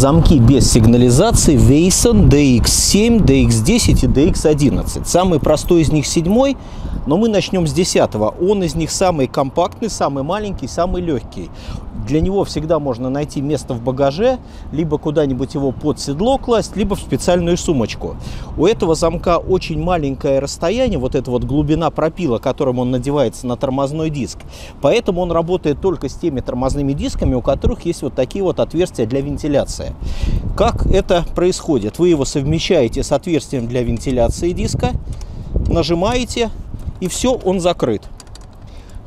замки без сигнализации Вейсон DX7, DX10 и DX11. Самый простой из них седьмой, но мы начнем с десятого. Он из них самый компактный, самый маленький, самый легкий. Для него всегда можно найти место в багаже, либо куда-нибудь его под седло класть, либо в специальную сумочку. У этого замка очень маленькое расстояние, вот эта вот глубина пропила, которым он надевается на тормозной диск. Поэтому он работает только с теми тормозными дисками, у которых есть вот такие вот отверстия для вентиляции. Как это происходит? Вы его совмещаете с отверстием для вентиляции диска, нажимаете, и все, он закрыт.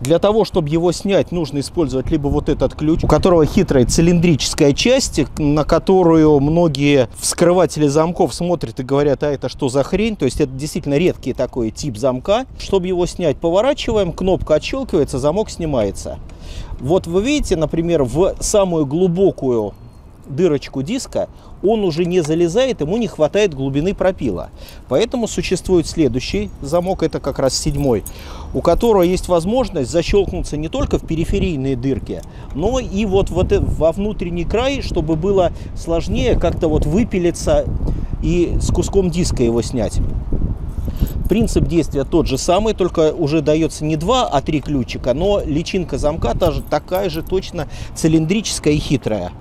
Для того, чтобы его снять, нужно использовать либо вот этот ключ, у которого хитрая цилиндрическая часть, на которую многие вскрыватели замков смотрят и говорят, а это что за хрень? То есть это действительно редкий такой тип замка. Чтобы его снять, поворачиваем, кнопка отщелкивается, замок снимается. Вот вы видите, например, в самую глубокую дырочку диска, он уже не залезает, ему не хватает глубины пропила. Поэтому существует следующий замок, это как раз седьмой, у которого есть возможность защелкнуться не только в периферийные дырки, но и вот, вот во внутренний край, чтобы было сложнее как-то вот выпилиться и с куском диска его снять. Принцип действия тот же самый, только уже дается не два, а три ключика, но личинка замка та же, такая же точно цилиндрическая и хитрая.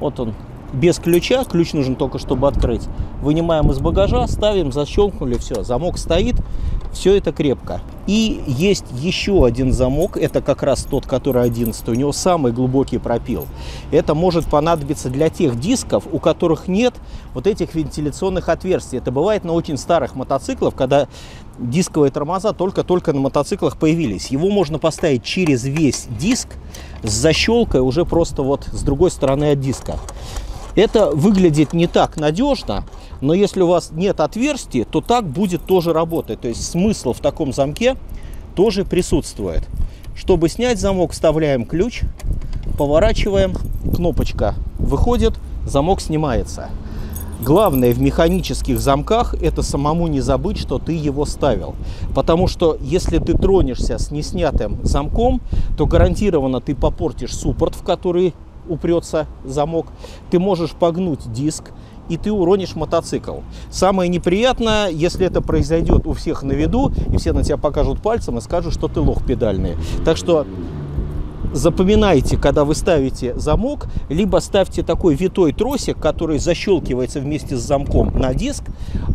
Вот он без ключа, ключ нужен только, чтобы открыть. Вынимаем из багажа, ставим, защелкнули, все, замок стоит, все это крепко. И есть еще один замок, это как раз тот, который 11, у него самый глубокий пропил. Это может понадобиться для тех дисков, у которых нет вот этих вентиляционных отверстий. Это бывает на очень старых мотоциклах, когда дисковые тормоза только-только на мотоциклах появились. Его можно поставить через весь диск с защелкой уже просто вот с другой стороны от диска. Это выглядит не так надежно, но если у вас нет отверстий, то так будет тоже работать. То есть смысл в таком замке тоже присутствует. Чтобы снять замок, вставляем ключ, поворачиваем, кнопочка выходит, замок снимается. Главное в механических замках это самому не забыть, что ты его ставил. Потому что если ты тронешься с неснятым замком, то гарантированно ты попортишь суппорт, в который упрется замок, ты можешь погнуть диск, и ты уронишь мотоцикл. Самое неприятное, если это произойдет у всех на виду, и все на тебя покажут пальцем и скажут, что ты лох педальный. Так что запоминайте, когда вы ставите замок, либо ставьте такой витой тросик, который защелкивается вместе с замком на диск,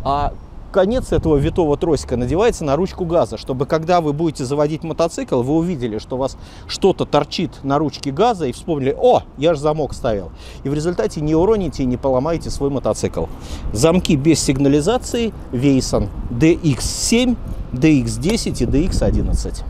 а конец этого витого тросика надевается на ручку газа, чтобы когда вы будете заводить мотоцикл, вы увидели, что у вас что-то торчит на ручке газа и вспомнили, о, я же замок ставил. И в результате не уроните и не поломаете свой мотоцикл. Замки без сигнализации Вейсон DX7, DX10 и DX11.